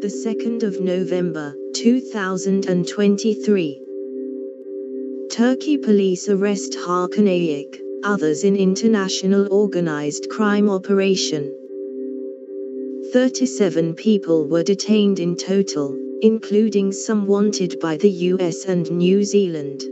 The 2nd of November, 2023. Turkey police arrest Hakan Ayik, others in international organized crime operation. 37 people were detained in total, including some wanted by the US and New Zealand.